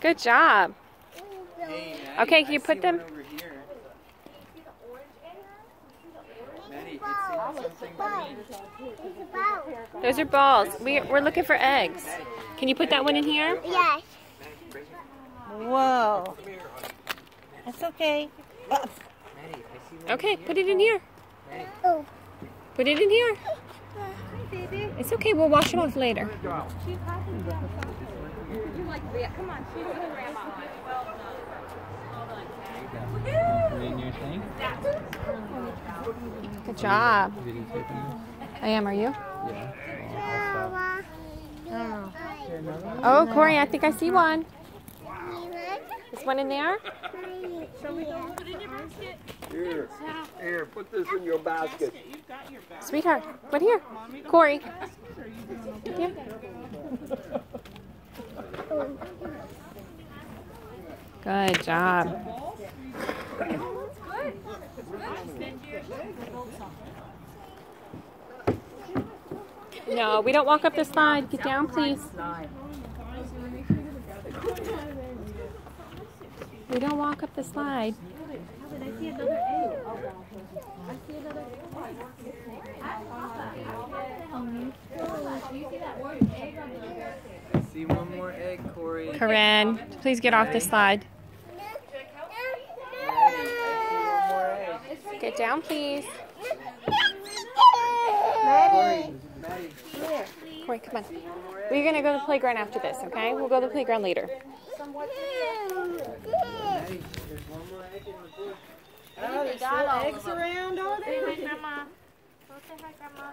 Good job. Hey, Maddie, Okay, can I you put them- over here. Maddie, it's. Those are balls. We, we're looking for eggs. Can you put that one in here? Yes. Whoa. That's okay. Maddie, I see one Okay, put it in here. Oh. Put it in here. It's okay. We'll wash them off later. Put it in your thing. Good job. I am. Are you? Yeah. Well, Oh, Corey, I think I see one. Is one in there? Here, here, put this in your basket. Sweetheart, what here? Corey. Here. Good job. No, we don't walk up the slide. Get down, please. We don't walk up the slide. I see one more egg, Corey. Corinne, please get off the slide. Maddie, I see one more egg. Get down, please. Corey, Maddie, Corey, come on. We're gonna go to the playground after this, okay? We'll go to the playground later. There's one more egg in the bush. Oh, there's still eggs around, are there?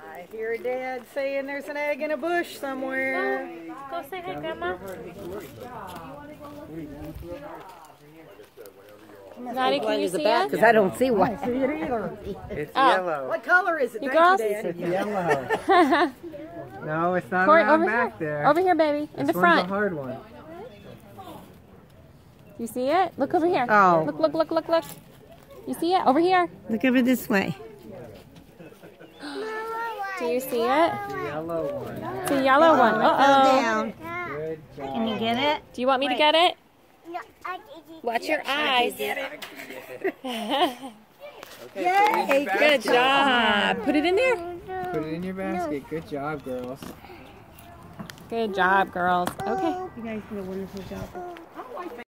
I hear Dad saying there's an egg in a bush somewhere. Go say hi, Grandma. Maddie, can you see it? Because I don't see one. It's Oh. yellow. What color is it? You Thank girls? Dad. It's yellow. no, it's not Corey, over back here. there. Over here, baby. In the this one's front. a hard one. You see it? Look over here. Oh. Look, look, look, look, look. You see it? Over here. Look over this way. Do you see it? The yellow one. It's a yellow one. Oh, Uh-oh. Down. Can you get it? Do you want me to get it? No, I Watch your eyes. Okay, Yay! put it in your Good job. Put it in there. Put it in your basket. Good job, girls. Good job, girls. Okay. You guys did a wonderful job.